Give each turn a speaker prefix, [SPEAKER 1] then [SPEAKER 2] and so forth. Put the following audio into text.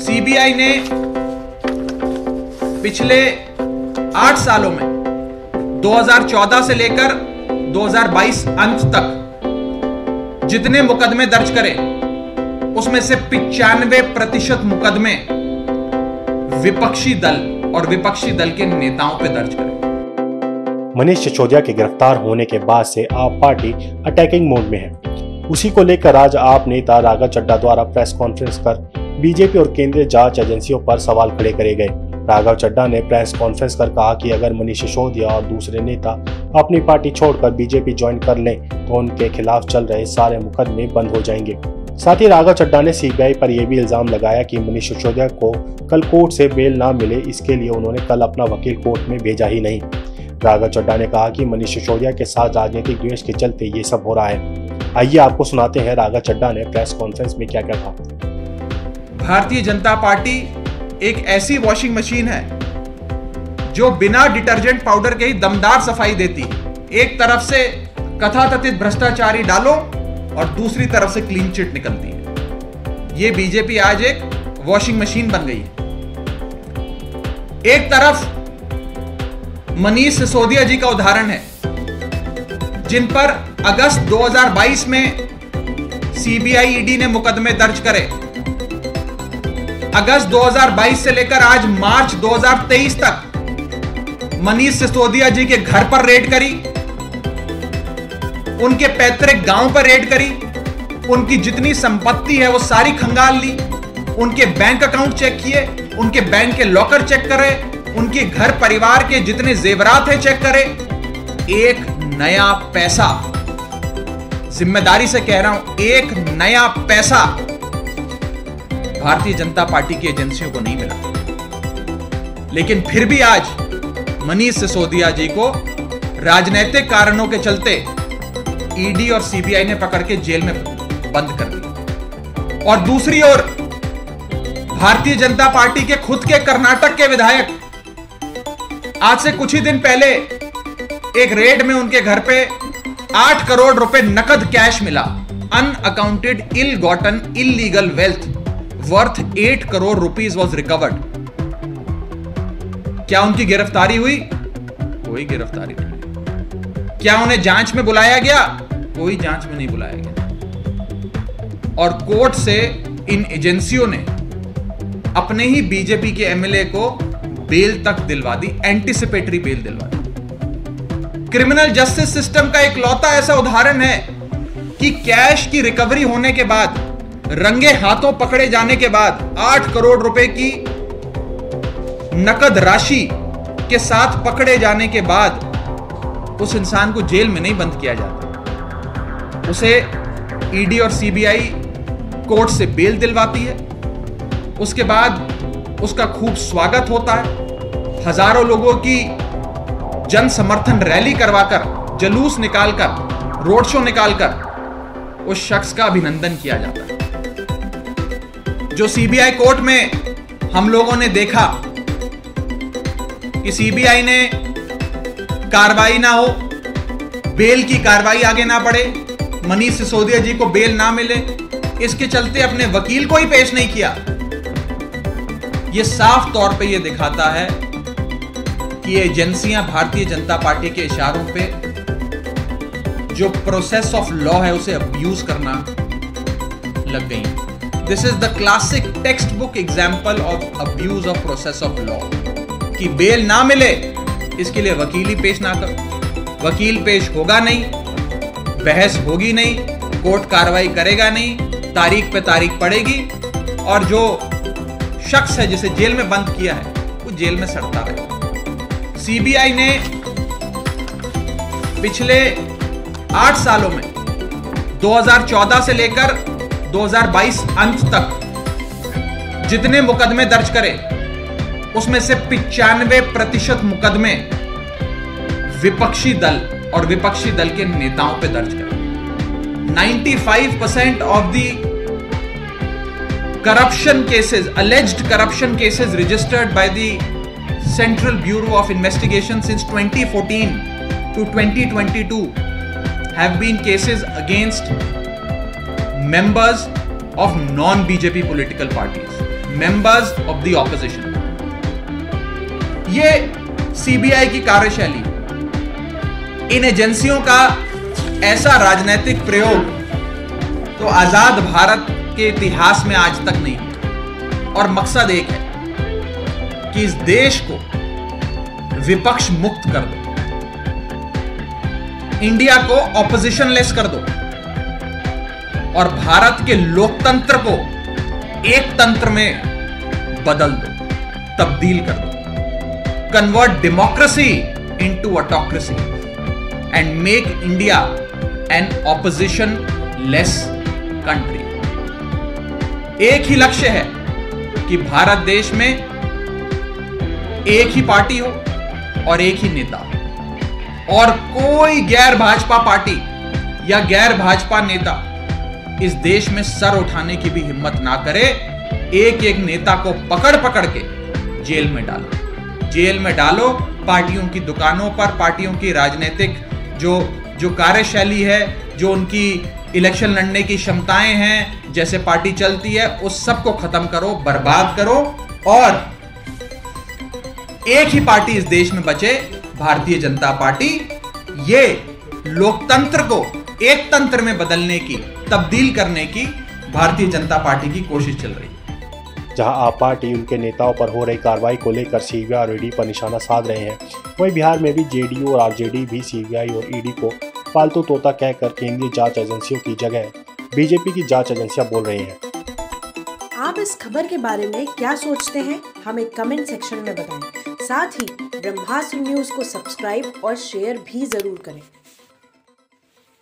[SPEAKER 1] CBI ने पिछले आठ सालों में 2014 से लेकर 2022 अंत तक जितने मुकदमे दर्ज करे, उसमें से पिचानवे प्रतिशत मुकदमे विपक्षी दल और विपक्षी दल के नेताओं पर दर्ज करे।
[SPEAKER 2] मनीष सिसोदिया के गिरफ़्तार होने के बाद से आप पार्टी अटैकिंग मोड में है। उसी को लेकर आज आप नेता राघव चड्डा द्वारा प्रेस कॉन्फ्रेंस कर बीजेपी और केंद्रीय जाँच एजेंसियों पर सवाल खड़े करे गए। राघव चड्डा ने प्रेस कॉन्फ्रेंस कर कहा कि अगर मनीष सिसोदिया और दूसरे नेता अपनी पार्टी छोड़कर बीजेपी ज्वाइन कर लें तो उनके खिलाफ चल रहे सारे मुकदमे बंद हो जाएँगे। साथ ही राघव चड्डा ने सीबीआई पर यह भी इल्ज़ाम लगाया कि मनीष सिसोदिया को कल कोर्ट से बेल ना मिले, इसके लिए उन्होंने कल अपना वकील कोर्ट में भेजा ही नहीं। राघव चड्डा ने कहा कि मनीष सिसोदिया के साथ राजनीतिक द्वेष के चलते ये सब हो रहा है। आइए आपको सुनाते हैं राघव चड्डा ने प्रेस कॉन्फ्रेंस में क्या क्या कहा
[SPEAKER 1] भारतीय जनता पार्टी एक ऐसी वॉशिंग मशीन है, जो बिना डिटर्जेंट पाउडर के ही दमदार सफ़ाई देती है। एक तरफ़ से कथातथित भ्रष्टाचारी डालो और दूसरी तरफ़ से क्लीन चिट निकलती है। ये बीजेपी आज एक वॉशिंग मशीन बन गई है। एक तरफ़ मनीष सिसोदिया जी का उदाहरण है, जिन पर अगस्त 2022 में सीबीआई ईडी ने मुकदमे दर्ज करे। अगस्त 2022 से लेकर आज मार्च 2023 तक मनीष सिसोदिया जी के घर पर रेड करी, उनके पैतृक गाँव पर रेड करी, उनकी जितनी संपत्ति है वो सारी खंगाल ली, उनके बैंक अकाउंट चेक किए, उनके बैंक के लॉकर चेक करे, उनके घर परिवार के जितने जेवरात है चेक करे। एक नया पैसा। ज़िम्मेदारी से कह रहा हूँ, एक नया पैसा। भारतीय जनता पार्टी की एजेंसियों को नहीं मिला। लेकिन फिर भी आज मनीष सिसोदिया जी को राजनीतिक कारणों के चलते ईडी और सीबीआई ने पकड़ के जेल में बंद कर दिया। और दूसरी ओर भारतीय जनता पार्टी के खुद के कर्नाटक के विधायक आज से कुछ ही दिन पहले एक रेड में उनके घर पे आठ करोड़ रुपए नकद कैश मिला। Unaccounted ill gotten illegal wealth worth eight crore rupees was recovered क्या उनकी गिरफ्तारी हुई? कोई गिरफ्तारी नहीं। क्या उन्हें जाँच में बुलाया गया? कोई जाँच में नहीं बुलाया गया। और कोर्ट से इन एजेंसियों ने अपने ही बीजेपी के एमएलए को बेल तक दिलवा दी एंटीसिपेटरी बेल दिलवा दी। क्रिमिनल जस्टिस सिस्टम का एक लौता ऐसा उदाहरण है कि कैश की रिकवरी होने के बाद रंगे हाथों पकड़े जाने के बाद आठ करोड़ रुपए की नकद राशि के साथ पकड़े जाने के बाद उस इंसान को जेल में नहीं बंद किया जाता। उसे ईडी और सीबीआई कोर्ट से बेल दिलवाती है। उसके बाद उसका खूब स्वागत होता है। हज़ारों लोगों की जन समर्थन रैली करवाकर, जलूस निकालकर, रोड शो निकालकर उस शख्स का अभिनंदन किया जाता है। जो सीबीआई कोर्ट में हम लोगों ने देखा कि सीबीआई ने कार्रवाई ना हो बेल की कार्रवाई आगे ना बढ़े, मनीष सिसोदिया जी को बेल ना मिले, इसके चलते अपने वकील को ही पेश नहीं किया। यह साफ़ तौर पे यह दिखाता है कि एजेंसियाँ भारतीय जनता पार्टी के इशारों पे जो प्रोसेस ऑफ़ लॉ है उसे अब्यूज करना लग गई। This is the classic text book example of abuse of process of law कि बेल ना मिले, इसके लिए वकील ही पेश ना करो। वकील पेश होगा नहीं, बहस होगी नहीं, कोर्ट कार्रवाई करेगा नहीं, तारीख पे तारीख पड़ेगी, और जो शख्स है जिसे जेल में बंद किया है, वो जेल में सड़ता रहेगा सीबीआई ने पिछले आठ सालों में 2014 से लेकर 2022 अंत तक जितने मुकदमे दर्ज करें, उसमें से पिचानवे प्रतिशत मुकदमे विपक्षी दल और विपक्षी दल के नेताओं पर दर्ज करें। 95 five percent of the corruption cases alleged corruption cases registered by the central bureau of investigation since 2014 to 2022 have been cases against members of non BJP political parties. members of the opposition. ये CBI की कार्यशैली, इन एजेंसियों का ऐसा राजनीतिक प्रयोग तो आज़ाद भारत के इतिहास में आज तक नहीं और मकसद एक है कि इस देश को विपक्ष मुक्त कर दो इंडिया को ऑपोजिशन लेस कर दो और भारत के लोकतंत्र को एक तंत्र में बदल दो, तब्दील कर दो। Convert democracy into autocracy and make India an opposition less country एक ही लक्ष्य है कि भारत देश में एक ही पार्टी हो और एक ही नेता और कोई गैर भाजपा पार्टी या गैर भाजपा नेता इस देश में सर उठाने की भी हिम्मत ना करे एक एक नेता को पकड़ पकड़ के जेल में डालो। जेल में डालो, पार्टियों की दुकानों पर, पार्टियों की राजनीतिक जो जो कार्यशैली है, जो उनकी इलेक्शन लड़ने की क्षमताएँ हैं, जैसे पार्टी चलती है, उस सबको खत्म करो, बर्बाद करो और एक ही पार्टी इस देश में बचे, भारतीय जनता पार्टी। ये लोकतंत्र को एक तंत्र में बदलने की तब्दील करने की भारतीय जनता पार्टी की कोशिश चल रही। है
[SPEAKER 2] जहाँ आप पार्टी उनके नेताओं पर हो रही कार्रवाई को लेकर सीबीआई और ईडी पर निशाना साध रहे हैं। वहीं बिहार में भी जेडीयू और आरजेडी भी सीबीआई और ईडी को पालतू तोता कहकर केंद्रीय जाँच एजेंसियों की जगह बीजेपी की जाँच एजेंसियाँ बोल रही हैं।
[SPEAKER 3] आप इस खबर के बारे में क्या सोचते हैं हमें कमेंट सेक्शन में बताएँ। साथ ही ब्रह्मास्त्र न्यूज़ को सब्सक्राइब और शेयर भी ज़रूर करें।